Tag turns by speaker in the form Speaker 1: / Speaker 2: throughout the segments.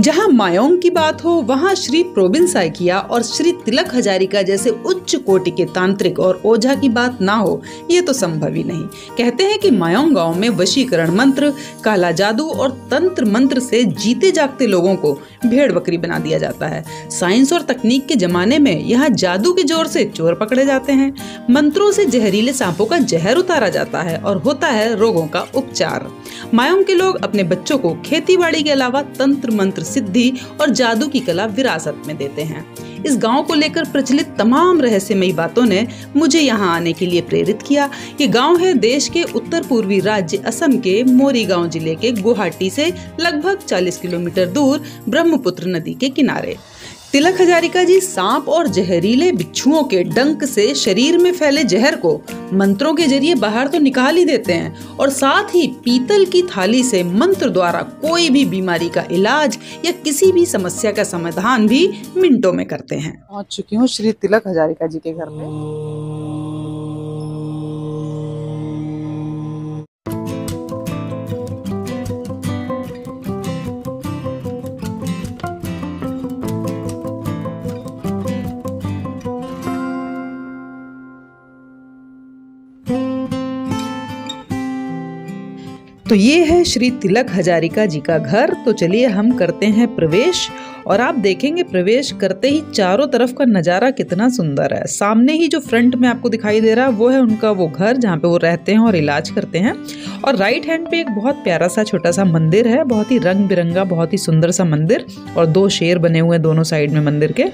Speaker 1: जहाँ मायोंग की बात हो, वहाँ श्री प्रोबिन साइकिया और श्री तिलक हजारिका जैसे उच्च कोटि के तांत्रिक और ओझा की बात ना हो, ये तो संभव ही नहीं। कहते हैं कि मायोंग गाँव में वशीकरण मंत्र, काला जादू और तंत्र मंत्र से जीते जागते लोगों को भेड़ बकरी बना दिया जाता है। साइंस और तकनीक के जमाने में यहाँ जादू के ज़ोर से चोर पकड़े जाते हैं। मंत्रों से जहरीले सांपों का जहर उतारा जाता है और होता है रोगों का उपचार। मायोंग के लोग अपने बच्चों को खेती के अलावा तंत्र मंत्र सिद्धि और जादू की कला विरासत में देते हैं। इस गाँव को लेकर प्रचलित तमाम रहस्यमयी बातों ने मुझे यहाँ आने के लिए प्रेरित किया ये गाँव है देश के उत्तर पूर्वी राज्य असम के मोरीगांव ज़िले के गुवाहाटी से लगभग 40 किलोमीटर दूर ब्रह्मपुत्र नदी के किनारे। तिलक हजारिका जी सांप और जहरीले बिच्छुओं के डंक से शरीर में फैले जहर को मंत्रों के ज़रिए बाहर तो निकाल ही देते हैं और साथ ही पीतल की थाली से मंत्र द्वारा कोई भी बीमारी का इलाज या किसी भी समस्या का समाधान भी मिनटों में करते हैं।
Speaker 2: पहुँच चुकी हूँ श्री तिलक हजारिका जी के घर पे
Speaker 1: तो ये है श्री तिलक हजारिका जी का घर। तो चलिए हम करते हैं प्रवेश और आप देखेंगे प्रवेश करते ही चारों तरफ़ का नज़ारा कितना सुंदर है। सामने ही जो फ्रंट में आपको दिखाई दे रहा है, वो है उनका वो घर जहाँ पे वो रहते हैं और इलाज करते हैं। और राइट हैंड पे एक बहुत प्यारा सा छोटा सा मंदिर है, बहुत ही रंग बिरंगा बहुत ही सुंदर सा मंदिर और दो शेर बने हुए हैं दोनों साइड में मंदिर के।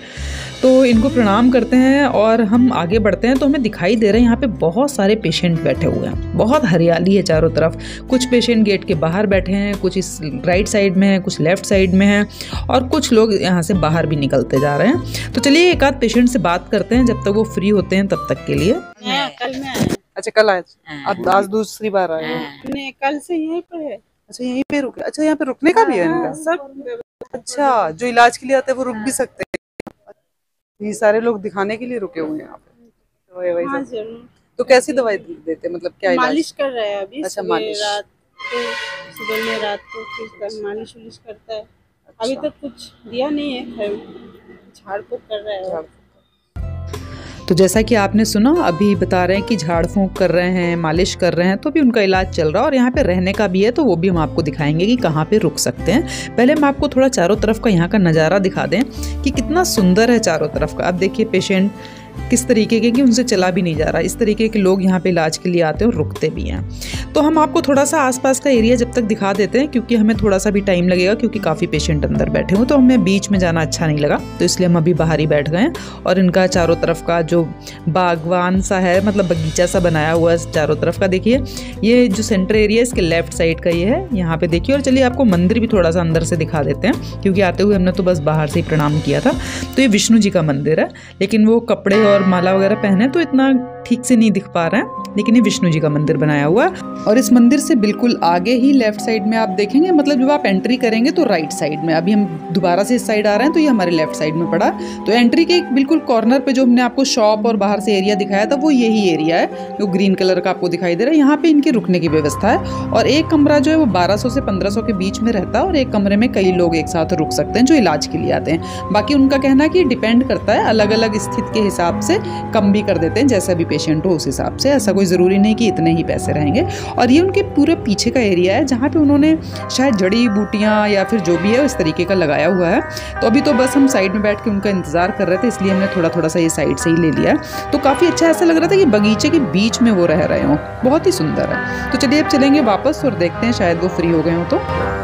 Speaker 1: तो इनको प्रणाम करते हैं और हम आगे बढ़ते हैं तो हमें दिखाई दे रहे हैं यहाँ पे बहुत सारे पेशेंट बैठे हुए हैं। बहुत हरियाली है चारों तरफ़। कुछ पेशेंट गेट के बाहर बैठे हैं, कुछ इस राइट साइड में है, कुछ लेफ़्ट साइड में है और कुछ लोग यहाँ से बाहर भी निकलते जा रहे हैं। तो चलिए एक आध पेशेंट से बात करते हैं जब तक वो फ्री होते हैं तब तक के लिए।
Speaker 3: हाँ, कल में
Speaker 2: अच्छा कल आए
Speaker 3: हाँ।
Speaker 2: आज आज दूसरी बार आए हो।
Speaker 3: कल से यहीं पर है।
Speaker 2: अच्छा यहीं पे रुके अच्छा यहाँ पे रुकने का भी है इनका?
Speaker 3: सब
Speaker 2: अच्छा जो इलाज के लिए आते हैं वो रुक भी सकते हैं। ये सारे लोग दिखाने के लिए रुके हुए हैं यहाँ पे।
Speaker 3: हाँ
Speaker 2: तो कैसी दवाई देते हैं? मतलब क्या इलाज?
Speaker 3: मालिश कर रहे हैं अभी।
Speaker 2: अच्छा,
Speaker 3: सुबह
Speaker 2: मालिश।
Speaker 3: रात को सुबह में रात को फिर मालिश उलिश करता है। अभी
Speaker 2: अच्छा।
Speaker 3: तक कुछ दिया नहीं है झाड़ फूक कर रहे है।
Speaker 1: तो जैसा कि आपने सुना, अभी बता रहे हैं कि झाड़ फूंक कर रहे हैं, मालिश कर रहे हैं तो भी उनका इलाज चल रहा है और यहाँ पे रहने का भी है तो वो भी हम आपको दिखाएँगे कि कहाँ पे रुक सकते हैं। पहले हम आपको थोड़ा चारों तरफ़ का यहाँ का नज़ारा दिखा दें कि कितना सुंदर है चारों तरफ़ का। अब देखिए, पेशेंट किस तरीके के कि उनसे चला भी नहीं जा रहा, इस तरीके के लोग यहाँ पे इलाज के लिए आते हैं और रुकते भी हैं। तो हम आपको थोड़ा सा आसपास का एरिया जब तक दिखा देते हैं, क्योंकि हमें थोड़ा सा भी टाइम लगेगा, क्योंकि काफ़ी पेशेंट अंदर बैठे हुए तो हमें बीच में जाना अच्छा नहीं लगा तो इसलिए हम अभी बाहर ही बैठ गए और इनका चारों तरफ़ का जो बागवान सा है मतलब बगीचा सा बनाया हुआ है चारों तरफ़ का, देखिए, ये जो सेंटर एरिया इसके लेफ़्ट साइड का ये है, यहाँ पे देखिए, और चलिए आपको मंदिर भी थोड़ा सा अंदर से दिखा देते हैं, क्योंकि आते हुए हमने तो बस बाहर से ही प्रणाम किया था तो ये विष्णु जी का मंदिर है, लेकिन वो कपड़े और माला वगैरह पहने तो इतना ठीक से नहीं दिख पा रहे हैं, लेकिन ये विष्णु जी का मंदिर बनाया हुआ है। और इस मंदिर से बिल्कुल आगे ही लेफ़्ट साइड में आप देखेंगे मतलब जब आप एंट्री करेंगे तो राइट साइड में। अभी हम दोबारा से इस साइड आ रहे हैं तो ये हमारे लेफ़्ट साइड में पड़ा। तो एंट्री के बिल्कुल कॉर्नर पे जो हमने आपको शॉप और बाहर से एरिया दिखाया था, वो यही एरिया है, जो ग्रीन कलर का आपको दिखाई दे रहा है। यहाँ पे इनके रुकने की व्यवस्था है। और एक कमरा जो है, वो 1200 से 1500 के बीच में रहता है, और एक कमरे में कई लोग एक साथ रुक सकते हैं, जो इलाज के लिए आते हैं। बाकी उनका कहना कि डिपेंड करता है अलग अलग स्थिति के हिसाब से कम भी कर देते हैं, जैसा भी पेशेंट हो, उस हिसाब से। ऐसा कोई ज़रूरी नहीं कि इतने ही पैसे रहेंगे। और ये उनके पूरे पीछे का एरिया है, जहाँ पे उन्होंने शायद जड़ी बूटियाँ या फिर जो भी है उस तरीके का लगाया हुआ है। तो अभी तो बस हम साइड में बैठ के उनका इंतज़ार कर रहे थे, इसलिए हमने थोड़ा थोड़ा सा ये साइड से ही ले लिया। तो काफ़ी अच्छा ऐसा लग रहा था कि बगीचे के बीच में वो रह रहे हों। बहुत ही सुंदर है। तो चलिए अब चलेंगे वापस और देखते हैं शायद वो फ्री हो गए हों तो।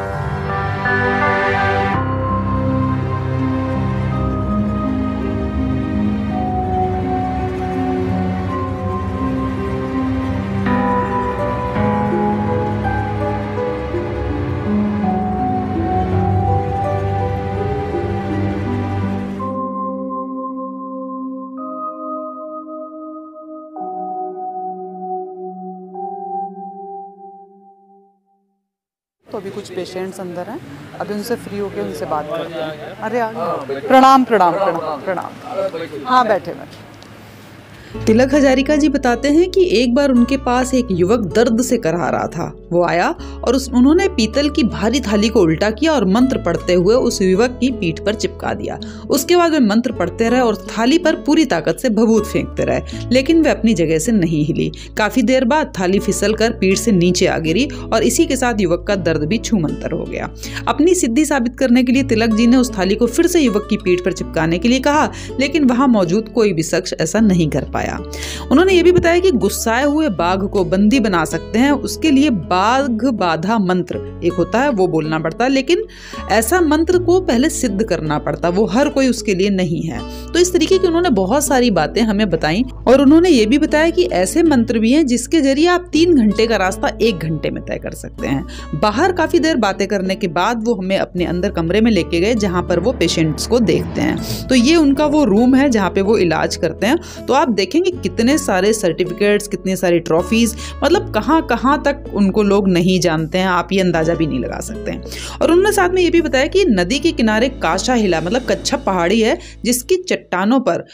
Speaker 2: तो अभी कुछ पेशेंट्स अंदर हैं। अभी उनसे फ्री होके उनसे बात करते हैं। अरे आ प्रणाम प्रणाम प्रणाम प्रणाम। हाँ बैठे बैठे।
Speaker 1: तिलक हजारिका जी बताते हैं कि एक बार उनके पास एक युवक दर्द से करहा रहा था। वो आया और उस, उन्होंने पीतल की भारी थाली को उल्टा किया और मंत्र पढ़ते हुए उस युवक की पीठ पर चिपका दिया। उसके बाद वे मंत्र पढ़ते रहे और थाली पर पूरी ताकत से भभूत फेंकते रहे, लेकिन वे अपनी जगह से नहीं हिली। काफ़ी देर बाद थाली फिसल कर पीठ से नीचे आ गिरी और इसी के साथ युवक का दर्द भी छूमंतर हो गया। अपनी सिद्धि साबित करने के लिए तिलक जी ने उस थाली को फिर से युवक की पीठ पर चिपकाने के लिए कहा, लेकिन वहाँ मौजूद कोई भी शख्स ऐसा नहीं कर पाया। उन्होंने ये भी बताया कि गुस्साए हुए बाघ को बंदी बना सकते हैं, उसके लिए बाघ बाधा मंत्र, एक होता है, वो बोलना पड़ता है, लेकिन ऐसा मंत्र को पहले सिद्ध करना पड़ता, वो हर कोई उसके लिए नहीं है। तो इस तरीके की उन्होंने बहुत सारी बातें हमें बताई और उन्होंने ये भी बताया कि ऐसे मंत्र भी हैं जिसके ज़रिए आप तीन घंटे का रास्ता एक घंटे में तय कर सकते हैं। बाहर काफ़ी देर बातें करने के बाद वो हमें अपने अंदर कमरे में लेके गए, जहाँ पर वो पेशेंट्स को देखते हैं। तो ये उनका वो रूम है जहाँ पे वो इलाज करते हैं। तो आप देखेंगे कितने सारे सर्टिफिकेट्स कितने सारी ट्रॉफीज मतलब कहाँ कहाँ तक उनको लोग नहीं जानते हैं, आप ये अंदाज़ा भी नहीं लगा सकते हैं। और उन्होंने साथ में ये भी बताया कि नदी के किनारे काशा हिला मतलब कच्छा पहाड़ी है, जिसकी चट्टानों पर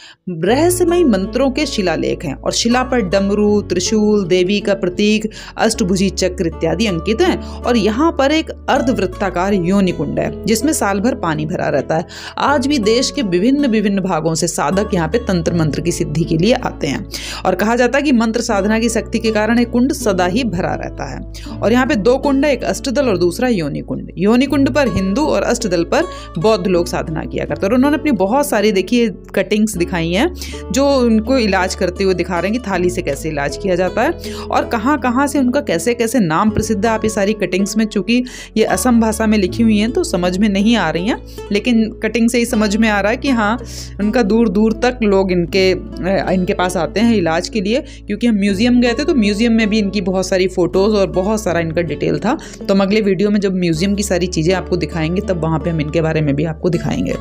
Speaker 1: रहस्यमयी मंत्रों के शिलालेख हैं और शिला पर डमरू, त्रिशूल, देवी का प्रतीक, अष्टभुजी चक्र इत्यादि अंकित हैं और यहाँ पर एक अर्धवृत्ताकार योनि कुंड है, जिसमें साल भर पानी भरा रहता है। आज भी देश के विभिन्न विभिन्न भागों से साधक यहाँ पे तंत्र मंत्र की सिद्धि के लिए आते हैं और कहा जाता है कि मंत्र साधना की शक्ति के कारण एक कुंड सदा ही भरा रहता है। और यहाँ पे दो कुंड है, एक अष्टदल और दूसरा योनि कुंड योनि कुंड पर हिंदू और अष्टदल पर बौद्ध लोग साधना किया करते और उन्होंने अपनी बहुत सारी, देखिए कटिंग्स दिखाई हैं, जो उनको इलाज करते हुए दिखा रहे हैं कि थाली से कैसे इलाज किया जाता है और कहाँ कहाँ से उनका कैसे कैसे नाम प्रसिद्ध है। आप ये सारी कटिंग्स में चूँकि ये असम भाषा में लिखी हुई हैं तो समझ में नहीं आ रही हैं, लेकिन कटिंग से ही समझ में आ रहा है कि हाँ उनका दूर दूर तक लोग इनके इनके पास आते हैं इलाज के लिए, क्योंकि हम म्यूज़ियम गए थे तो म्यूज़ियम में भी इनकी बहुत सारी फ़ोटोज़ और बहुत सारा इनका डिटेल था। तो हम अगले वीडियो में जब म्यूज़ियम की सारी चीज़ें आपको दिखाएँगे, तब वहाँ पे हम इनके बारे में भी आपको दिखाएँगे।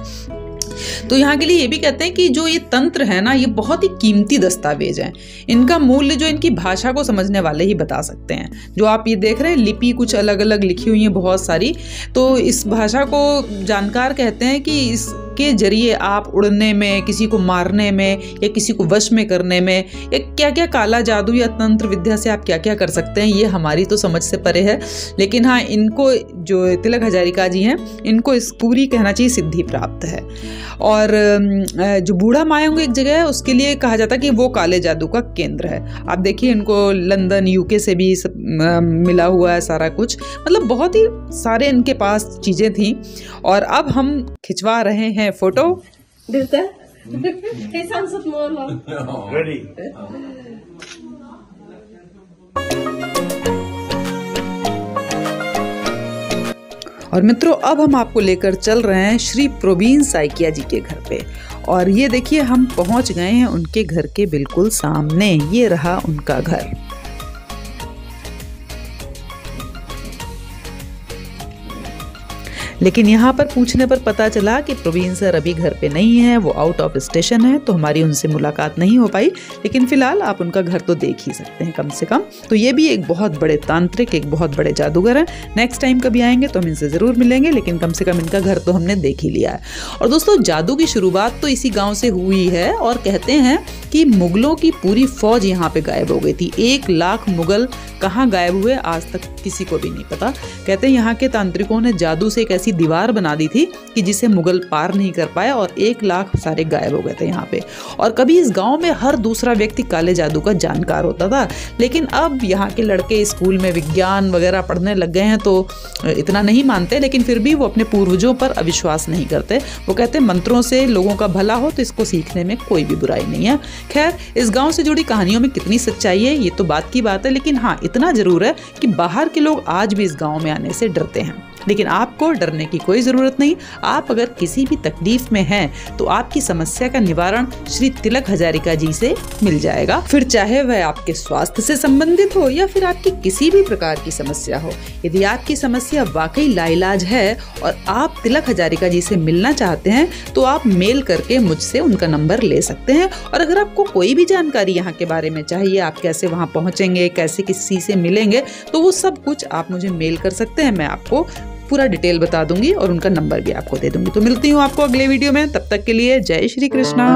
Speaker 1: तो यहाँ के लिए ये भी कहते हैं कि जो ये तंत्र है ना, ये बहुत ही कीमती दस्तावेज़ हैं। इनका मूल्य जो इनकी भाषा को समझने वाले ही बता सकते हैं। जो आप ये देख रहे हैं, लिपि कुछ अलग अलग लिखी हुई है बहुत सारी। तो इस भाषा को जानकार कहते हैं कि इस के ज़रिए आप उड़ने में किसी को मारने में या किसी को वश में करने में या क्या क्या काला जादू या तंत्र विद्या से आप क्या क्या कर सकते हैं ये हमारी तो समझ से परे है। लेकिन हाँ इनको जो तिलक हजारिका जी हैं इनको इस पूरी कहना चाहिए सिद्धि प्राप्त है। और जो बूढ़ा मायांग एक जगह है उसके लिए कहा जाता है कि वो काले जादू का केंद्र है। आप देखिए इनको लंदन यूके से भी सब, मिला हुआ है सारा कुछ। मतलब बहुत ही सारे इनके पास चीज़ें थी। और अब हम खिंचवा रहे हैं फ़ोटो
Speaker 4: Ready.
Speaker 1: और मित्रों अब हम आपको लेकर चल रहे हैं श्री प्रोवीन साइकिया जी के घर पे। और ये देखिए हम पहुँच गए हैं उनके घर के बिल्कुल सामने। ये रहा उनका घर। लेकिन यहाँ पर पूछने पर पता चला कि प्रवीण सर अभी घर पे नहीं है, वो आउट ऑफ़ स्टेशन है तो हमारी उनसे मुलाकात नहीं हो पाई। लेकिन फ़िलहाल आप उनका घर तो देख ही सकते हैं कम से कम। तो ये भी एक बहुत बड़े तांत्रिक, एक बहुत बड़े जादूगर हैं। नेक्स्ट टाइम कभी आएँगे तो हम इनसे ज़रूर मिलेंगे, लेकिन कम से कम इनका घर तो हमने देख ही लिया है। और दोस्तों, जादू की शुरुआत तो इसी गाँव से हुई है और कहते हैं कि मुगलों की पूरी फौज यहाँ पे गायब हो गई थी। एक लाख मुगल कहाँ गायब हुए, आज तक किसी को भी नहीं पता। कहते हैं यहाँ के तांत्रिकों ने जादू से एक ऐसी दीवार बना दी थी कि जिसे मुगल पार नहीं कर पाया और एक लाख सारे गायब हो गए थे यहाँ पे। और कभी इस गाँव में हर दूसरा व्यक्ति काले जादू का जानकार होता था। लेकिन अब यहाँ के लड़के स्कूल में विज्ञान वगैरह पढ़ने लग गए हैं तो इतना नहीं मानते, लेकिन फिर भी वो अपने पूर्वजों पर अविश्वास नहीं करते। वो कहते मंत्रों से लोगों का भला हो तो इसको सीखने में कोई भी बुराई नहीं है। खैर, इस गाँव से जुड़ी कहानियों में कितनी सच्चाई है, ये तो बात की बात है, लेकिन हाँ इतना ज़रूर है कि बाहर के लोग आज भी इस गाँव में आने से डरते हैं। लेकिन आपको डरने की कोई ज़रूरत नहीं। आप अगर किसी भी तकलीफ़ में हैं तो आपकी समस्या का निवारण श्री तिलक हजारिका जी से मिल जाएगा। फिर चाहे वह आपके स्वास्थ्य से संबंधित हो या फिर आपकी किसी भी प्रकार की समस्या हो, यदि आपकी समस्या वाकई लाइलाज है और आप तिलक हजारिका जी से मिलना चाहते हैं तो आप मेल करके मुझसे उनका नंबर ले सकते हैं। और अगर आपको कोई भी जानकारी यहाँ के बारे में चाहिए, आप कैसे वहाँ पहुँचेंगे, कैसे किसी से मिलेंगे तो वो सब कुछ आप मुझे मेल कर सकते हैं। मैं आपको पूरा डिटेल बता दूँगी और उनका नंबर भी आपको दे दूँगी। तो मिलती हूँ आपको अगले वीडियो में। तब तक के लिए जय श्री कृष्णा।